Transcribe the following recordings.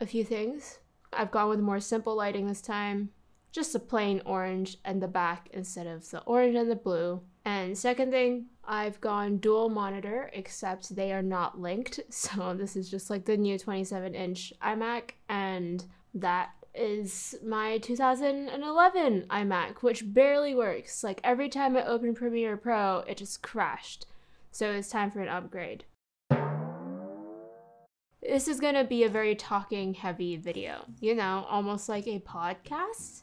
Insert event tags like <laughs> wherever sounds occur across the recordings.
a few things. I've gone with more simple lighting this time, just a plain orange and the back instead of the orange and the blue. And second thing, I've gone dual monitor, except they are not linked. <laughs> So this is just like the new 27 inch iMac, and that is my 2011 iMac, which barely works. Like every time I open Premiere Pro, it just crashed. So it's time for an upgrade. This is gonna be a very talking heavy video, you know, almost like a podcast.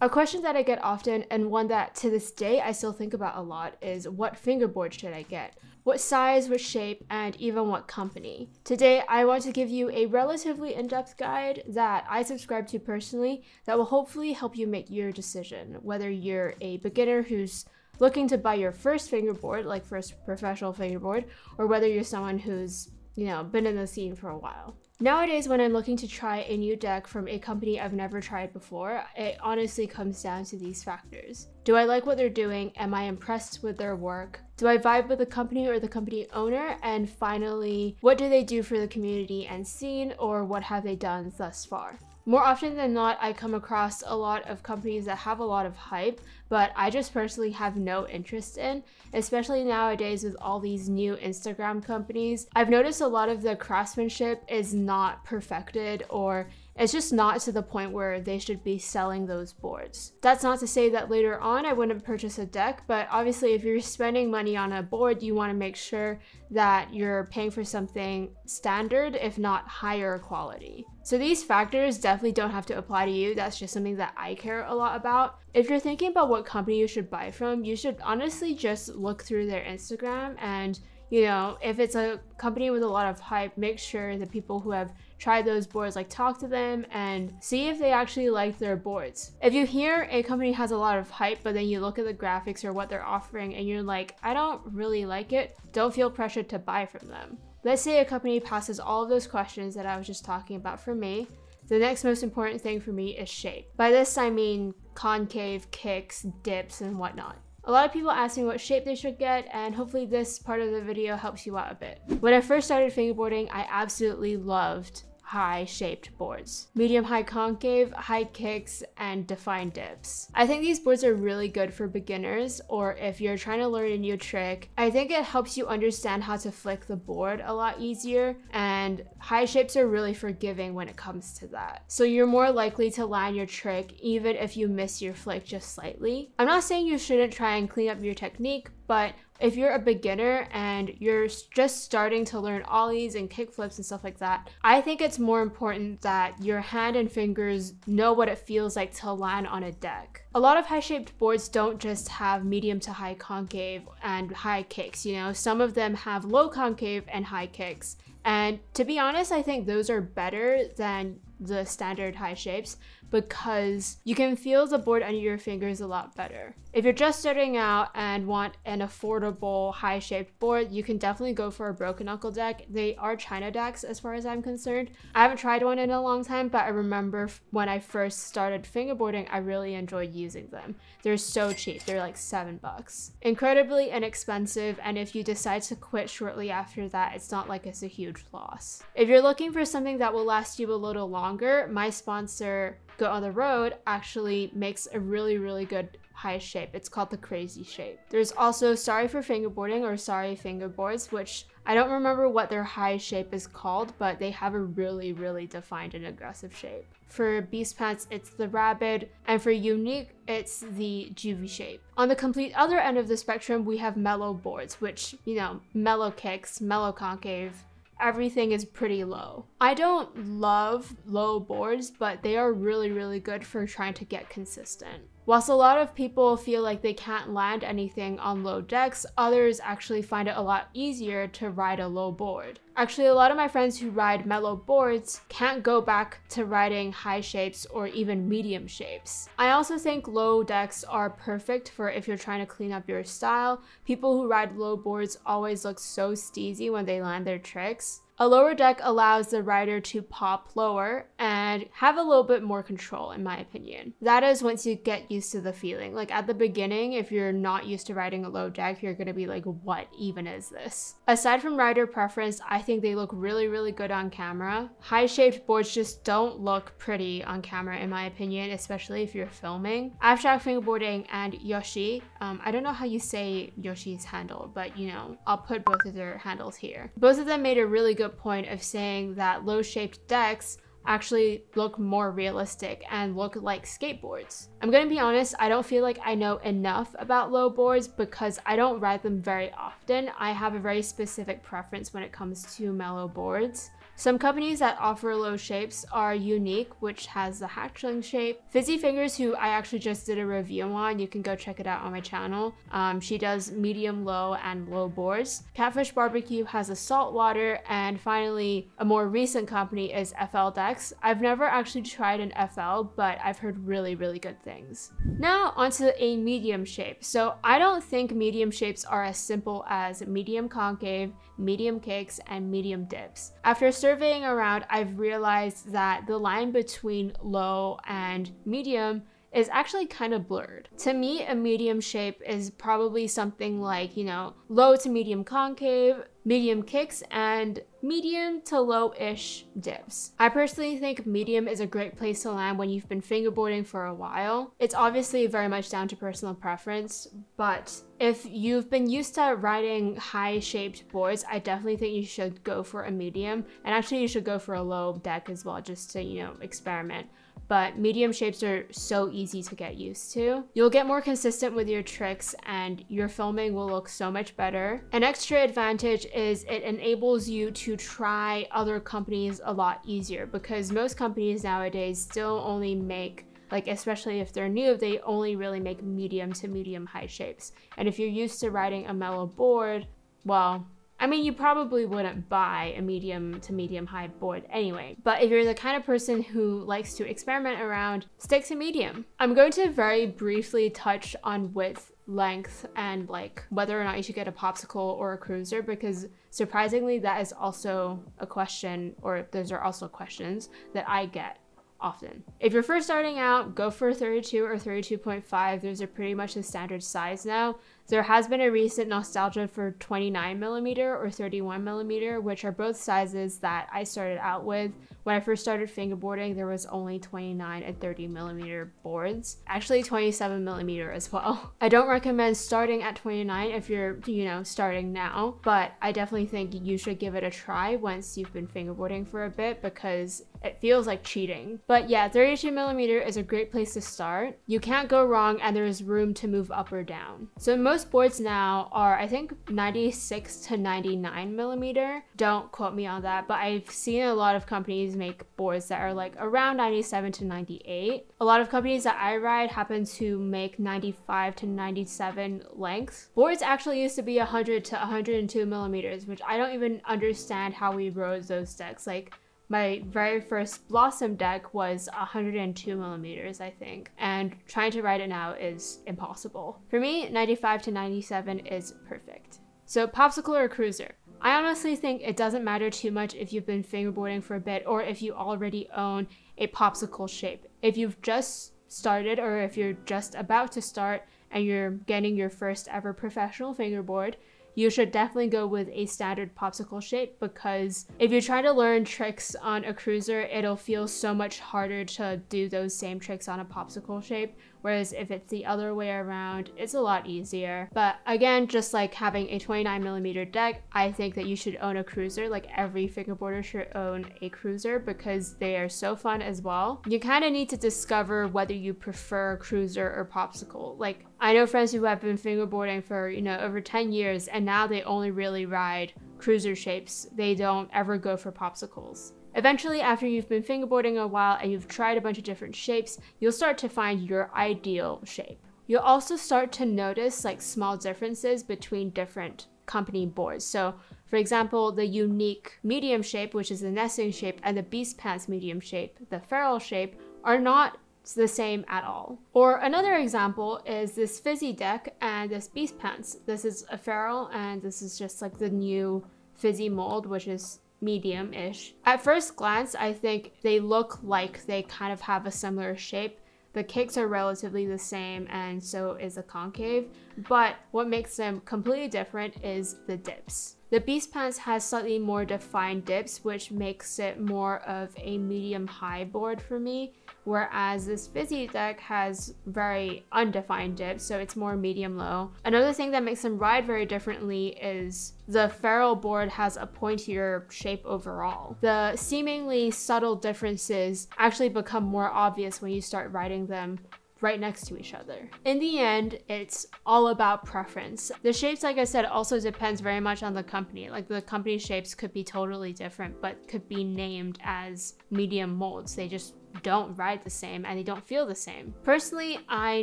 A question that I get often, and one that to this day I still think about a lot, is what fingerboard should I get? What size, what shape, and even what company? Today, I want to give you a relatively in depth guide that I subscribe to personally that will hopefully help you make your decision, whether you're a beginner who's looking to buy your first fingerboard, like first professional fingerboard, or whether you're someone who's, you know, been in the scene for a while. Nowadays, when I'm looking to try a new deck from a company I've never tried before, it honestly comes down to these factors. Do I like what they're doing? Am I impressed with their work? Do I vibe with the company or the company owner? And finally, what do they do for the community and scene, or what have they done thus far? More often than not, I come across a lot of companies that have a lot of hype, but I just personally have no interest in, especially nowadays with all these new Instagram companies. I've noticed a lot of the craftsmanship is not perfected or it's just not to the point where they should be selling those boards. That's not to say that later on I wouldn't purchase a deck, but obviously if you're spending money on a board, you want to make sure that you're paying for something standard, if not higher quality. So these factors definitely don't have to apply to you. That's just something that I care a lot about. If you're thinking about what company you should buy from, you should honestly just look through their Instagram and you know, if it's a company with a lot of hype, make sure the people who have tried those boards, like talk to them and see if they actually like their boards. If you hear a company has a lot of hype, but then you look at the graphics or what they're offering and you're like, I don't really like it, don't feel pressured to buy from them. Let's say a company passes all of those questions that I was just talking about for me. The next most important thing for me is shape. By this, I mean concave, kicks, dips, and whatnot. A lot of people ask me what shape they should get, and hopefully this part of the video helps you out a bit. When I first started fingerboarding, I absolutely loved high shaped boards. Medium high concave, high kicks, and defined dips. I think these boards are really good for beginners or if you're trying to learn a new trick. I think it helps you understand how to flick the board a lot easier and high shapes are really forgiving when it comes to that. So you're more likely to land your trick even if you miss your flick just slightly. I'm not saying you shouldn't try and clean up your technique, but if you're a beginner and you're just starting to learn ollies and kickflips and stuff like that, I think it's more important that your hand and fingers know what it feels like to land on a deck. A lot of high shaped boards don't just have medium to high concave and high kicks, you know, some of them have low concave and high kicks. And to be honest, I think those are better than the standard high shapes because you can feel the board under your fingers a lot better. If you're just starting out and want an affordable high shaped board, you can definitely go for a broken knuckle deck. They are China decks as far as I'm concerned. I haven't tried one in a long time, but I remember when I first started fingerboarding, I really enjoyed using them. They're so cheap, they're like seven bucks. Incredibly inexpensive, and if you decide to quit shortly after that, it's not like it's a huge loss. If you're looking for something that will last you a little longer, my sponsor Goat on the Road actually makes a really, really good high shape. It's called the crazy shape. There's also Sorry for Fingerboarding or Sorry Fingerboards, which I don't remember what their high shape is called, but they have a really, really defined and aggressive shape. For Beast Pants, it's the Rabid, and for Unique, it's the Juvie shape. On the complete other end of the spectrum, we have mellow boards, which, you know, mellow kicks, mellow concave, everything is pretty low. I don't love low boards, but they are really, really good for trying to get consistent. Whilst a lot of people feel like they can't land anything on low decks, others actually find it a lot easier to ride a low board. Actually, a lot of my friends who ride mellow boards can't go back to riding high shapes or even medium shapes. I also think low decks are perfect for if you're trying to clean up your style. People who ride low boards always look so steezy when they land their tricks. A lower deck allows the rider to pop lower and have a little bit more control, in my opinion. That is once you get used to the feeling. Like at the beginning, if you're not used to riding a low deck, you're gonna be like, what even is this? Aside from rider preference, I think they look really, really good on camera. High shaped boards just don't look pretty on camera, in my opinion, especially if you're filming. Abstract fingerboarding and Yoshi, um, I don't know how you say Yoshi's handle, but you know, I'll put both of their handles here. Both of them made a really good point of saying that low shaped decks actually look more realistic and look like skateboards. I'm gonna be honest, I don't feel like I know enough about low boards because I don't ride them very often. I have a very specific preference when it comes to mellow boards. Some companies that offer low shapes are Unique, which has the hatchling shape. Fizzy Fingers, who I actually just did a review on, you can go check it out on my channel. Um, she does medium, low, and low boards. Catfish Barbecue has a saltwater, and finally, a more recent company is FL Decks. I've never actually tried an FL, but I've heard really, really good things. Now onto a medium shape. So I don't think medium shapes are as simple as medium concave, medium kicks, and medium dips. After surveying around, I've realized that the line between low and medium is actually kind of blurred. To me, a medium shape is probably something like, you know, low to medium concave, medium kicks, and medium to low-ish dips. I personally think medium is a great place to land when you've been fingerboarding for a while. It's obviously very much down to personal preference, but if you've been used to riding high-shaped boards, I definitely think you should go for a medium, and actually you should go for a low deck as well, just to, you know, experiment but medium shapes are so easy to get used to. You'll get more consistent with your tricks and your filming will look so much better. An extra advantage is it enables you to try other companies a lot easier because most companies nowadays still only make like especially if they're new they only really make medium to medium high shapes and if you're used to riding a mellow board well I mean, you probably wouldn't buy a medium to medium high board anyway, but if you're the kind of person who likes to experiment around, stick to medium. I'm going to very briefly touch on width, length, and like whether or not you should get a popsicle or a cruiser because surprisingly, that is also a question, or those are also questions that I get often. If you're first starting out, go for 32 or 32.5. Those are pretty much the standard size now. There has been a recent nostalgia for 29 millimeter or 31 millimeter, which are both sizes that I started out with. When I first started fingerboarding, there was only 29 and 30 millimeter boards. Actually 27 millimeter as well. <laughs> I don't recommend starting at 29 if you're, you know, starting now, but I definitely think you should give it a try once you've been fingerboarding for a bit because it feels like cheating. But yeah, 32 millimeter is a great place to start. You can't go wrong and there's room to move up or down. So most boards now are, I think, 96 to 99 millimeter. Don't quote me on that, but I've seen a lot of companies make boards that are like around 97 to 98. A lot of companies that I ride happen to make 95 to 97 lengths. Boards actually used to be 100 to 102 millimeters, which I don't even understand how we rode those decks. Like, my very first Blossom deck was 102 millimeters, I think, and trying to ride it now is impossible. For me, 95 to 97 is perfect. So Popsicle or Cruiser? I honestly think it doesn't matter too much if you've been fingerboarding for a bit or if you already own a popsicle shape. If you've just started or if you're just about to start and you're getting your first ever professional fingerboard, you should definitely go with a standard popsicle shape because if you try to learn tricks on a cruiser, it'll feel so much harder to do those same tricks on a popsicle shape Whereas if it's the other way around, it's a lot easier. But again, just like having a 29 millimeter deck, I think that you should own a cruiser. Like every fingerboarder should own a cruiser because they are so fun as well. You kind of need to discover whether you prefer cruiser or popsicle. Like I know friends who have been fingerboarding for, you know, over 10 years and now they only really ride cruiser shapes. They don't ever go for popsicles. Eventually, after you've been fingerboarding a while and you've tried a bunch of different shapes, you'll start to find your ideal shape. You'll also start to notice like small differences between different company boards. So for example, the unique medium shape, which is the nesting shape, and the beast pants medium shape, the feral shape, are not the same at all. Or another example is this fizzy deck and this beast pants. This is a feral and this is just like the new fizzy mold, which is medium-ish. At first glance, I think they look like they kind of have a similar shape. The kicks are relatively the same and so is the concave, but what makes them completely different is the dips. The Beast Pants has slightly more defined dips, which makes it more of a medium high board for me, whereas this Fizzy deck has very undefined dips, so it's more medium low. Another thing that makes them ride very differently is the Feral board has a pointier shape overall. The seemingly subtle differences actually become more obvious when you start riding them right next to each other. In the end, it's all about preference. The shapes, like I said, also depends very much on the company. Like the company shapes could be totally different, but could be named as medium molds. They just don't ride the same and they don't feel the same. Personally, I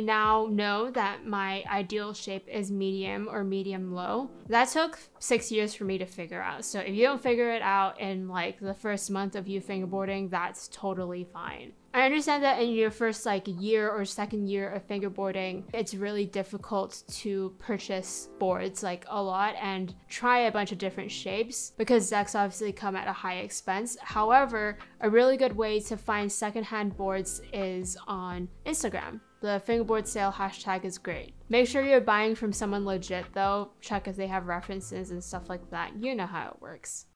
now know that my ideal shape is medium or medium low. That took six years for me to figure out. So if you don't figure it out in like the first month of you fingerboarding, that's totally fine. I understand that in your first like year or second year of fingerboarding, it's really difficult to purchase boards like a lot and try a bunch of different shapes because decks obviously come at a high expense. However, a really good way to find secondhand boards is on Instagram. The fingerboard sale hashtag is great. Make sure you're buying from someone legit though. Check if they have references and stuff like that. You know how it works.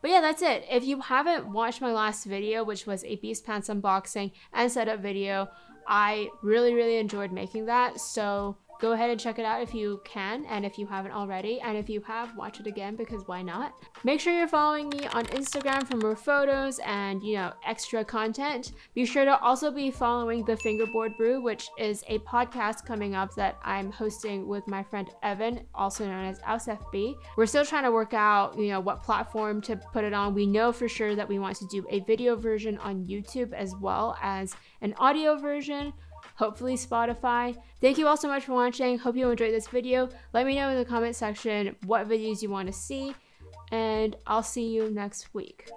But yeah, that's it. If you haven't watched my last video, which was a Beast Pants unboxing and setup video, I really, really enjoyed making that. So Go ahead and check it out if you can and if you haven't already. And if you have, watch it again because why not? Make sure you're following me on Instagram for more photos and, you know, extra content. Be sure to also be following The Fingerboard Brew, which is a podcast coming up that I'm hosting with my friend Evan, also known as OusFB. We're still trying to work out, you know, what platform to put it on. We know for sure that we want to do a video version on YouTube as well as an audio version hopefully Spotify. Thank you all so much for watching. Hope you enjoyed this video. Let me know in the comment section what videos you want to see, and I'll see you next week.